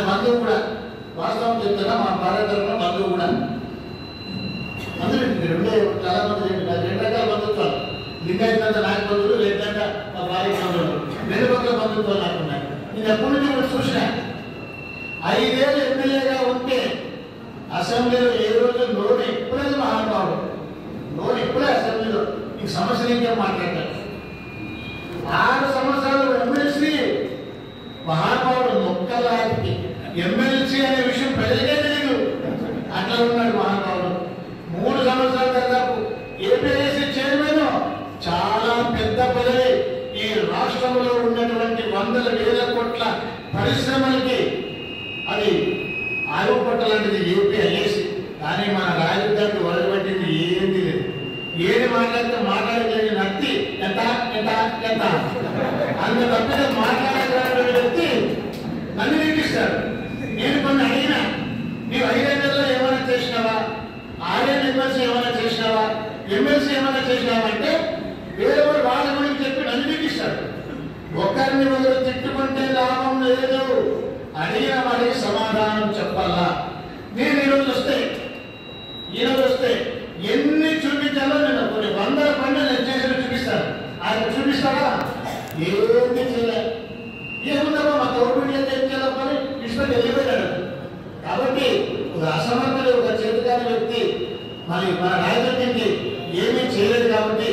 నాకు బంధువు కూడా వాస్తవం చెప్తున్నా మా భార్య తరఫున బంధువు కూడా అందరూ రెండే చాలా మంది రెండు రెండు రకాల బంధుత్వాలు లింగాయతంత నాకు బంధువులు లేదంటే మా భార్య బంధువులు రెండు పక్కల బంధుత్వాలు నాకు ఉన్నాయి నేను ఎప్పటి నుంచి కూడా చూసిన ఐదేళ్ళు ఎమ్మెల్యేగా ఉంటే అసెంబ్లీలో ఏ రోజు నోరు ఎప్పుడైనా మహానుభావుడు నోరు ఎప్పుడే అసెంబ్లీలో ఈ సమస్య నీకే మాట్లాడతాడు ఆరు ఎమ్మెల్సీ అనే విషయం ప్రజలకే తెలియదు అట్లా ఉన్నాడు మహానుభావుడు. మూడు సంవత్సరాల దాదాపు ఏపీఎస్సీ చైర్మన్? చాలా పెద్ద పదవి. ఈ రాష్ట్రంలో ఉన్నటువంటి వందల వేల కోట్ల పరిశ్రమలకి అది ఆయువు పట్టలాంటిది ఏపీఐఏసి కానీ మన రాజధానికి వరగబట్టింది ఏంది లేదు. ఏది మాట్లాడితే మాట్లాడలేని నత్తి. ఎంత? ఎంత? ఎంత? అంత తప్పితే మాట్లాడగలిగిన వ్యక్తి లేదు అడిగిన వారికి సమాధానం చెప్పాలా? నేను ఈరోజు వస్తే ఈరోజు వస్తే ఎన్ని చూపించాలో నేను కొన్ని వందల పనులు నేను చేసి చూపిస్తాను. ఆయన చూపిస్తారా ఏమి చేయలే. ఏముందమ్మా మా గవర్నమెంట్ ఏం చేయాలో పని వెళ్ళిపోయాడు కాబట్టి ఒక అసమర్థుడు ఒక చేతికాని వ్యక్తి మరి మన రాజకీయానికి ఏమీ చేయలేదు కాబట్టి